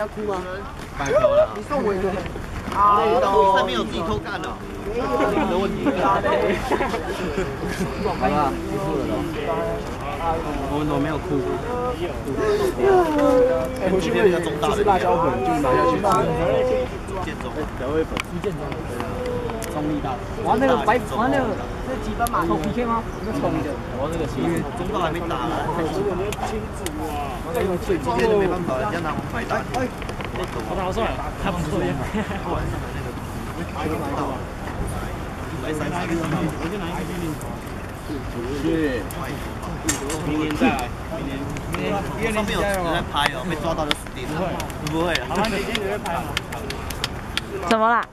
要哭吗？拜托了。你送我一个。啊，比赛没有自己偷干的。没问题。好吧，结束了我我没有哭。哎，回去会就是辣椒粉，就拿下去吃。建中，调味粉。建中。中立大。玩那个白，玩那个是几分嘛？抽 PK 吗？那抽的。我那个因为中道还没打呢。亲子哇！那个最今天就没办法，人家拿红牌打。哎，我打，不错耶。来三十个，我就拿一个给你。是。明年再来，明年。上面有人在拍哦，被抓到就死定了。不会，不会。好，怎么啦？